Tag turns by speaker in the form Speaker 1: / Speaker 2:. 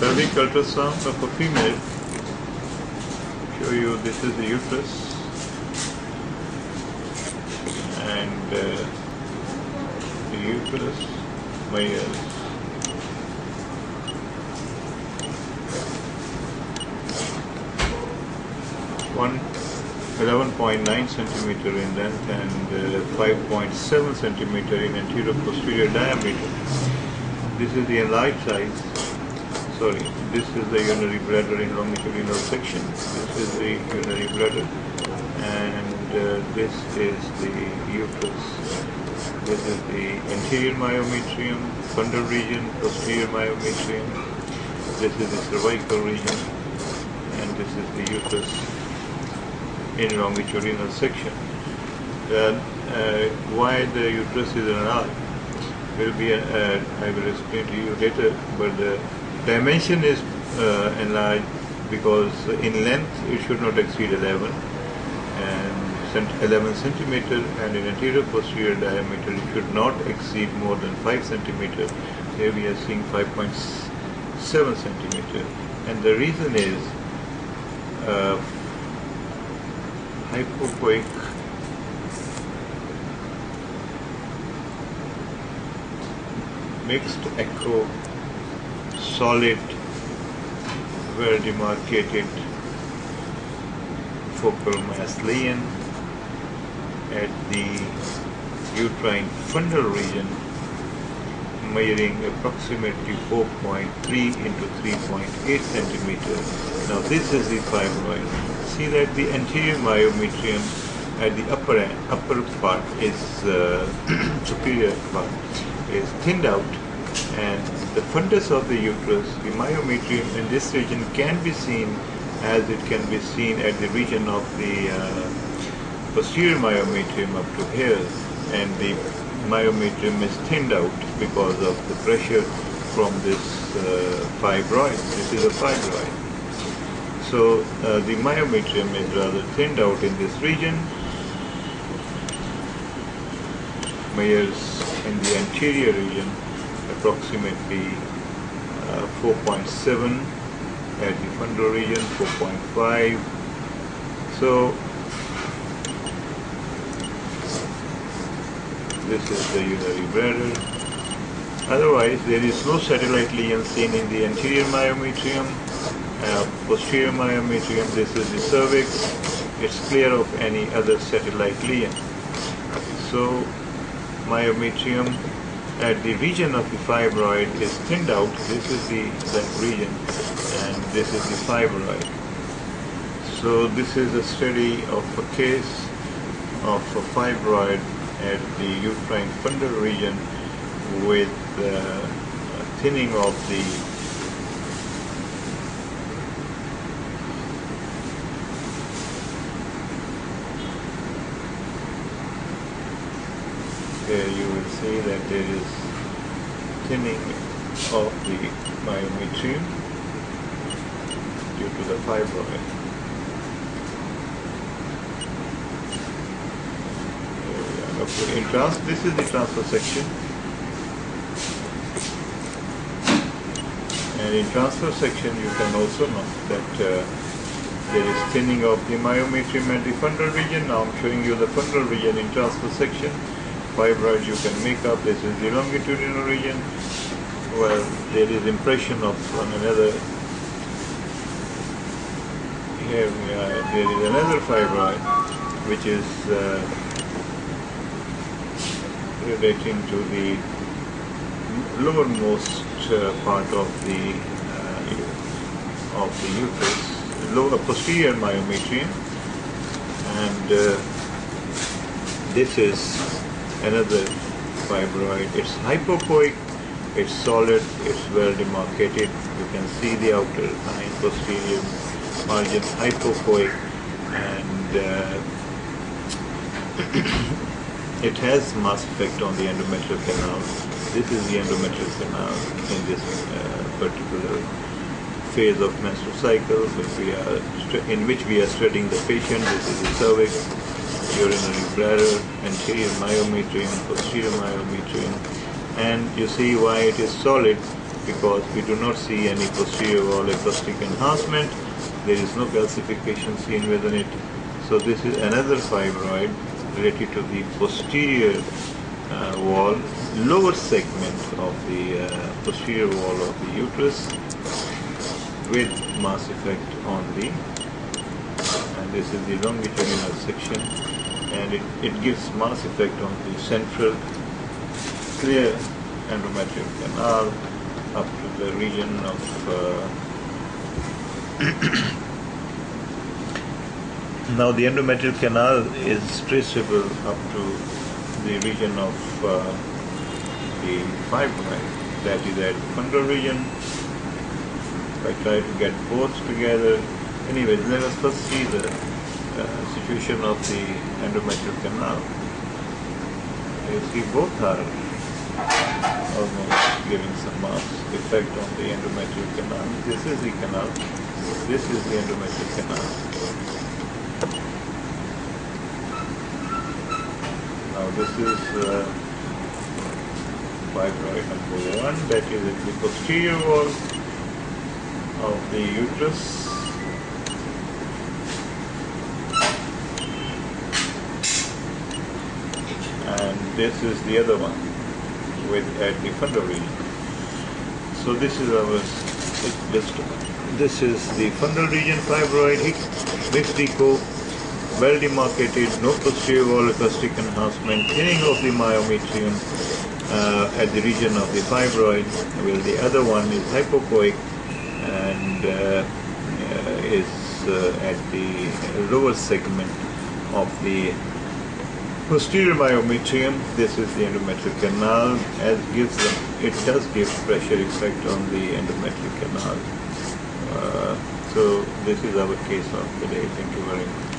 Speaker 1: pelvic ultrasound of a female. Show you this is the uterus and uh, the uterus measures one 11.9 centimeter in length and uh, 5.7 centimeter in anterior posterior diameter. This is the enlarged size. Sorry, this is the urinary bladder in longitudinal section. This is the urinary bladder and uh, this is the uterus. This is the anterior myometrium, fundal region, posterior myometrium. This is the cervical region and this is the uterus in longitudinal section. Then uh, why the uterus is enlarged will be, uh, I will explain to you later, but the dimension is uh, enlarged because in length it should not exceed 11 and 11 centimeter and in anterior posterior diameter it should not exceed more than 5 centimeter. Here we are seeing 5.7 centimeter and the reason is uh, hypoechoic mixed echo solid well demarcated focal mass lesion at the uterine fundal region measuring approximately 4.3 into 3.8 centimeters. Now this is the fibroid. See that the anterior myometrium at the upper end, upper part is uh, superior part is thinned out and the fundus of the uterus, the myometrium in this region can be seen as it can be seen at the region of the uh, posterior myometrium up to here and the myometrium is thinned out because of the pressure from this uh, fibroid. This is a fibroid. So uh, the myometrium is rather thinned out in this region. Measures in the anterior region approximately uh, 4.7 at the fundal region 4.5 so this is the urinary bladder. Otherwise, there is no satellite lesion seen in the anterior myometrium, uh, posterior myometrium. This is the cervix. It's clear of any other satellite lesion. So, myometrium at the region of the fibroid is thinned out. This is the that region, and this is the fibroid. So, this is a study of a case of a fibroid at the uterine fundal region with uh, thinning of the you will see that there is thinning of the myometrium due to the fibroid. In trans this is the transfer section. And in transfer section you can also note that uh, there is thinning of the myometrium and the fundal region. Now I'm showing you the fundal region in transfer section. Fibroid you can make up. This is the longitudinal region. where there is impression of one another. Here we are. There is another fibroid which is uh, relating to the lowermost uh, part of the uh, of the uterus, lower posterior myometrium, and uh, this is another fibroid. It's hypoechoic, it's solid, it's well demarcated. You can see the outer line, posterior margin, hypoechoic, and it has mass effect on the endometrial canal. This is the endometrial canal in this uh, particular phase of menstrual cycle, which we are in which we are studying the patient. This is the cervix, urinary bladder, anterior myometrium, posterior myometrium, and you see why it is solid because we do not see any posterior wall acoustic enhancement. There is no calcification seen within it. So this is another fibroid related to the posterior uh, wall, lower segment of the uh, posterior wall of the uterus with mass effect on the, and this is the longitudinal section, and it, it gives mass effect on the central clear endometrial canal up to the region of uh, now the endometrial canal is traceable up to the region of uh, the fibroid that is at fundal region. If I try to get both together. Anyways let us first see the situation of the endometrial canal you see both are almost giving some mass effect on the endometrial canal. This is the canal. This is the endometrial canal. Now this is uh, fibroid number one, that is the posterior wall of the uterus. And this is the other one with at the fundal region. So this is our just this is the fundal region fibroid, mixed echo, well demarcated, no posterior wall acoustic enhancement, thinning of the myometrium uh, at the region of the fibroid, while the other one is hypoechoic and uh, uh, is uh, at the lower segment of the posterior myometrium, this is the endometrial canal, as gives them, it does give pressure effect on the endometrial canal. Uh, so this is our case of the day. Thank you very much.